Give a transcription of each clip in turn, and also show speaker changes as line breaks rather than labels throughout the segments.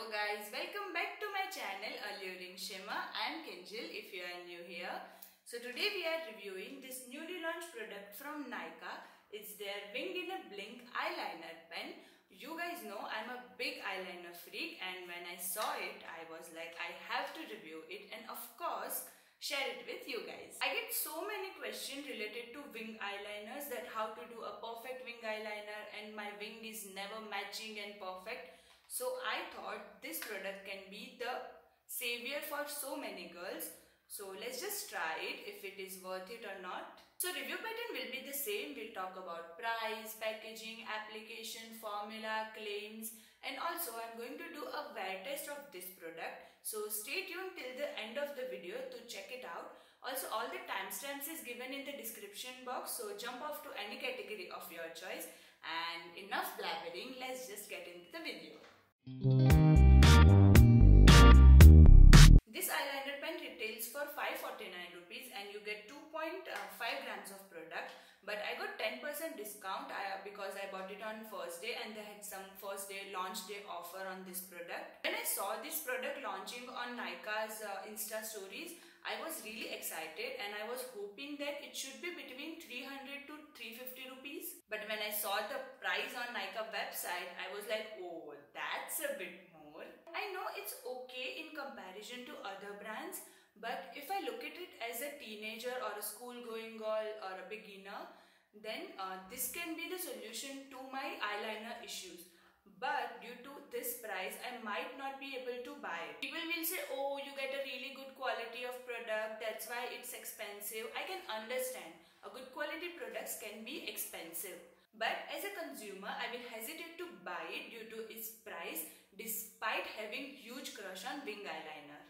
Hello guys, welcome back to my channel Alluring Shimmer. I am Kinjal if you are new here. So today we are reviewing this newly launched product from Nykaa. It's their Wing in a Blink eyeliner pen. You guys know I'm a big eyeliner freak and when I saw it I was like I have to review it and of course share it with you guys. I get so many questions related to wing eyeliners that how to do a perfect wing eyeliner and my wing is never matching and perfect. So I thought this product can be the savior for so many girls. So let's just try it if it is worth it or not. So review pattern will be the same. We'll talk about price, packaging, application, formula, claims and also I'm going to do a wear test of this product. So stay tuned till the end of the video to check it out. Also all the timestamps is given in the description box so jump off to any category of your choice and enough blabbering let's just get into the video. This eyeliner pen retails for 549 rupees and you get 2.5 grams of product but I got 10% discount uh, because I bought it on first day and they had some first day launch day offer on this product. When I saw this product launching on Nykaa's uh, Insta stories, I was really excited and I was hoping that it should be between 300 to 350 rupees. But when I saw the price on Nykaa website, I was like, a bit more. I know it's okay in comparison to other brands, but if I look at it as a teenager or a school going girl or a beginner, then uh, this can be the solution to my eyeliner issues. But due to this price, I might not be able to buy it. People will say, oh, you get a really good quality of product, that's why it's expensive. I can understand. A good quality products can be expensive. But as a consumer, I will hesitate to buy it due to its price despite having huge crush on wing eyeliner.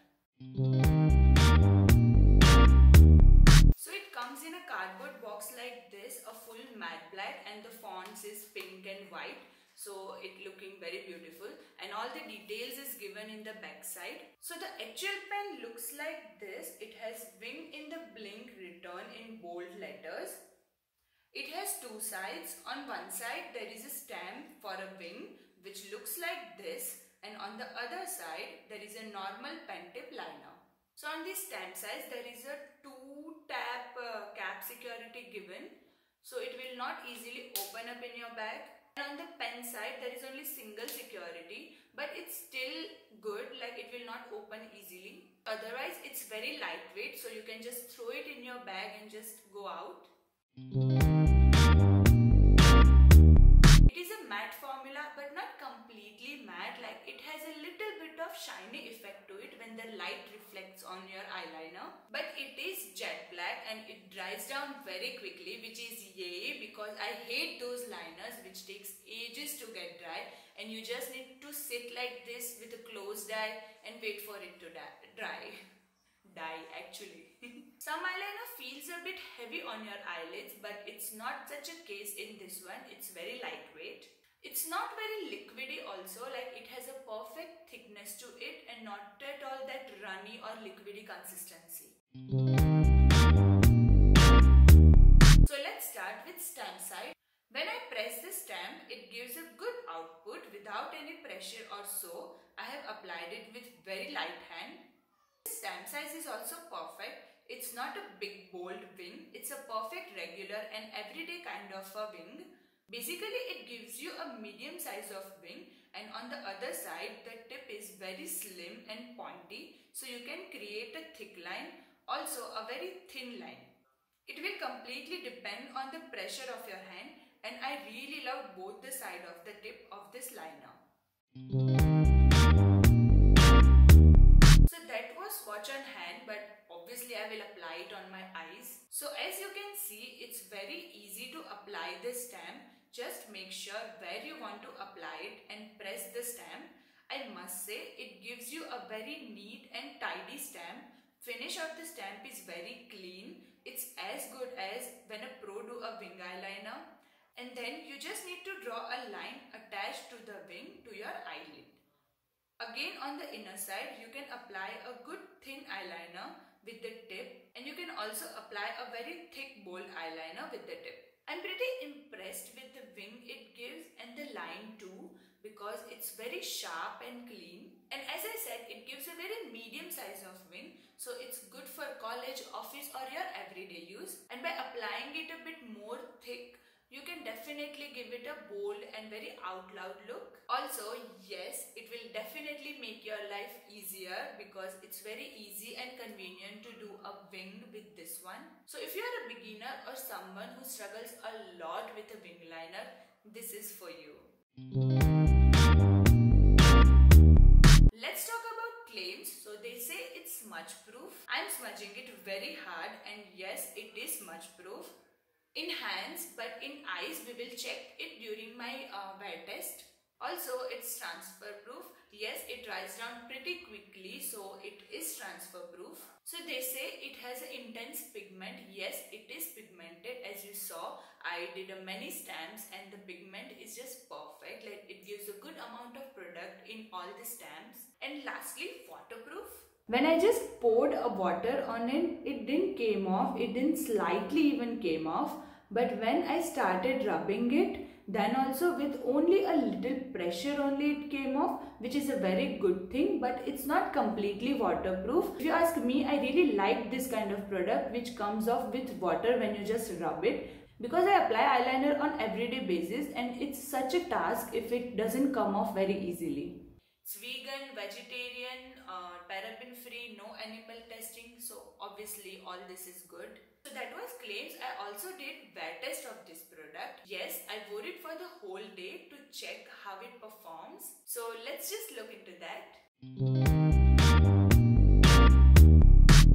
So it comes in a cardboard box like this, a full matte black and the fonts is pink and white. So it looking very beautiful. And all the details is given in the back side. So the actual pen looks like this. It has wing in the blink written in bold letters it has two sides on one side there is a stamp for a wing which looks like this and on the other side there is a normal pen tip liner so on this stamp size there is a two tap uh, cap security given so it will not easily open up in your bag and on the pen side there is only single security but it's still good like it will not open easily. Otherwise it's very lightweight so you can just throw it in your bag and just go out. Has a little bit of shiny effect to it when the light reflects on your eyeliner but it is jet black and it dries down very quickly which is yay because I hate those liners which takes ages to get dry and you just need to sit like this with a closed eye and wait for it to dry die actually. Some eyeliner feels a bit heavy on your eyelids but it's not such a case in this one. It's very lightweight. It's not very liquidy also like it has a perfect thickness to it and not at all that runny or liquidy consistency. So let's start with stamp side. When I press the stamp, it gives a good output without any pressure or so. I have applied it with very light hand stamp size is also perfect. It's not a big bold wing. It's a perfect regular and everyday kind of a wing. Basically, it gives you a medium size of wing and on the other side, the tip is very slim and pointy. So you can create a thick line, also a very thin line. It will completely depend on the pressure of your hand and I really love both the side of the tip of this liner. So that was swatch on hand but obviously I will apply it on my eyes. So as you can see it's very easy to apply this stamp. Just make sure where you want to apply it and press the stamp. I must say it gives you a very neat and tidy stamp. Finish of the stamp is very clean. It's as good as when a pro do a wing eyeliner. And then you just need to draw a line attached to the wing to your eyelid. Again on the inner side you can apply a good thin eyeliner with the tip and you can also apply a very thick bold eyeliner with the tip. I'm pretty impressed with the wing it gives and the line too. because it's very sharp and clean. And as I said, it gives a very medium size of wing. So it's good for college, office or your everyday use. And by applying it a bit more thick, you can definitely give it a bold and very out loud look. Also, yes, it will definitely make your life easier because it's very easy and convenient to do a wing with this one. So if you are a beginner or someone who struggles a lot with a wing liner, this is for you. Let's talk about claims. So they say it's smudge proof. I'm smudging it very hard and yes, it is smudge proof in hands but in eyes we will check it during my uh, wear test. Also it's transfer proof. Yes it dries down pretty quickly so it is transfer proof. So they say it has an intense pigment. Yes it is pigmented as you saw. I did a many stamps and the pigment is just perfect. Like it gives a good amount of product in all the stamps. And lastly waterproof. When I just poured a water on it, it didn't came off. It didn't slightly even came off. But when I started rubbing it, then also with only a little pressure only it came off which is a very good thing but it's not completely waterproof if you ask me i really like this kind of product which comes off with water when you just rub it because i apply eyeliner on everyday basis and it's such a task if it doesn't come off very easily it's vegan vegetarian uh, paraben free, no animal testing. So obviously all this is good. So that was claims. I also did wear test of this product. Yes, I wore it for the whole day to check how it performs. So let's just look into that.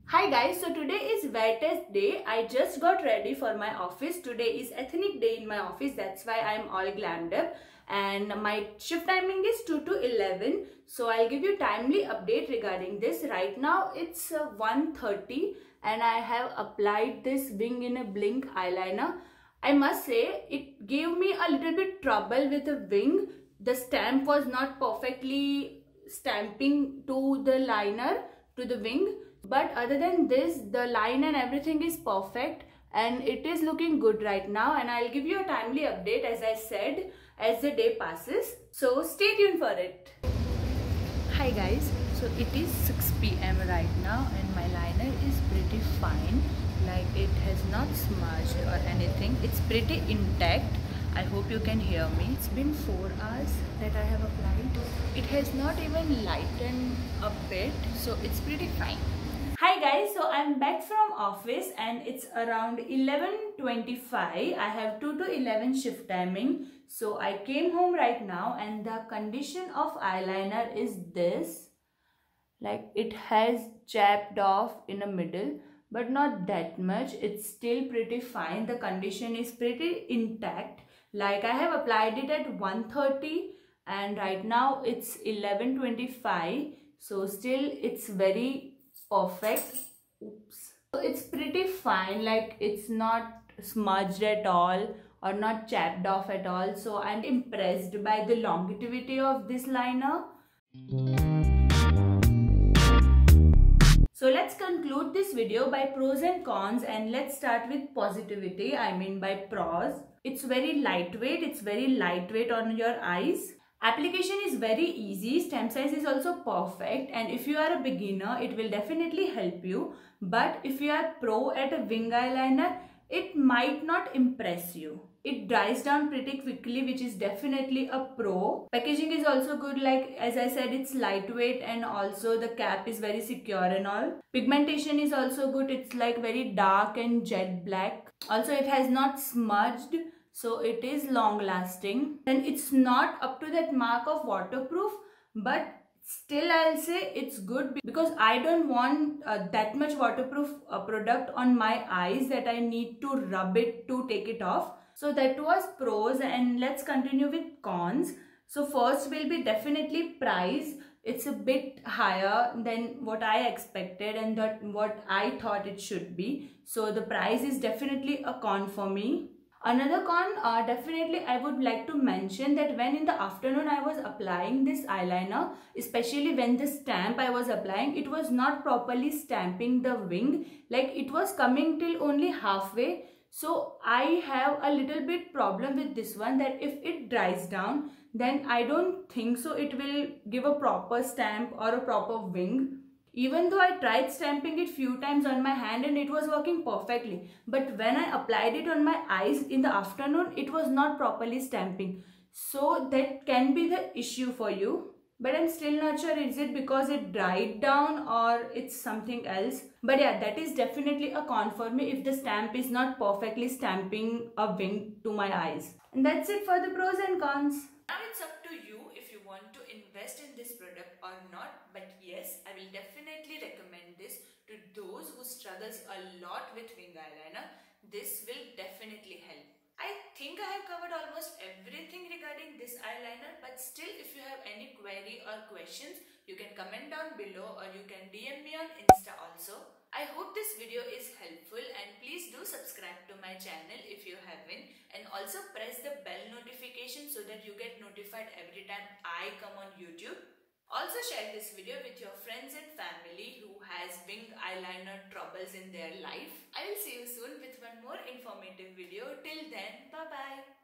Hi guys, so today is wear test day. I just got ready for my office. Today is ethnic day in my office. That's why I'm all glammed up and my shift timing is 2 to 11 so i'll give you timely update regarding this. Right now it's uh, 1:30 and i have applied this wing in a blink eyeliner. I must say it gave me a little bit trouble with the wing. The stamp was not perfectly stamping to the liner to the wing. But other than this the line and everything is perfect and it is looking good right now. And i'll give you a timely update as i said as the day passes. So stay tuned for it. Hi guys, so it is 6 pm right now and my liner is pretty fine. Like it has not smudged or anything. It's pretty intact. I hope you can hear me. It's been 4 hours that I have applied. It has not even lightened a bit so it's pretty fine. Hi guys, so I'm back from office and it's around 11.25. I have 2 to 11 shift timing. So I came home right now and the condition of eyeliner is this. Like it has chapped off in the middle but not that much. It's still pretty fine. The condition is pretty intact. Like I have applied it at 1.30 and right now it's 11.25. So still it's very perfect. Oops. So it's pretty fine. Like it's not smudged at all or not chapped off at all. So I'm impressed by the longevity of this liner. So let's conclude this video by pros and cons and let's start with positivity. I mean by pros. It's very lightweight. It's very lightweight on your eyes. Application is very easy. Stamp size is also perfect and if you are a beginner, it will definitely help you. But if you are pro at a wing eyeliner, it might not impress you. It dries down pretty quickly which is definitely a pro. Packaging is also good like as I said it's lightweight and also the cap is very secure and all. Pigmentation is also good. It's like very dark and jet black. Also it has not smudged so it is long lasting. And it's not up to that mark of waterproof but still I'll say it's good because I don't want uh, that much waterproof uh, product on my eyes that I need to rub it to take it off. So that was pros and let's continue with cons. So first will be definitely price. It's a bit higher than what I expected and that what I thought it should be. So the price is definitely a con for me. Another con, uh, definitely I would like to mention that when in the afternoon I was applying this eyeliner, especially when the stamp I was applying, it was not properly stamping the wing. Like it was coming till only halfway. So I have a little bit problem with this one that if it dries down, then I don't think so it will give a proper stamp or a proper wing. Even though I tried stamping it few times on my hand and it was working perfectly. But when I applied it on my eyes in the afternoon, it was not properly stamping. So that can be the issue for you but I'm still not sure is it because it dried down or it's something else. But yeah, that is definitely a con for me if the stamp is not perfectly stamping a wing to my eyes. And that's it for the pros and cons. Now it's up to you if you want to invest in this product or not. But yes, I will definitely recommend this to those who struggles a lot with wing eyeliner. This will definitely help. I think I have covered almost everything regarding this eyeliner but still if you have any query or questions you can comment down below or you can DM me on Insta also. I hope this video is helpful and please do subscribe to my channel if you haven't and also press the bell notification so that you get notified every time I come on YouTube. Also share this video with your friends and family who has wing eyeliner troubles in their life. I will see you soon with one more informative video. Till then, bye bye.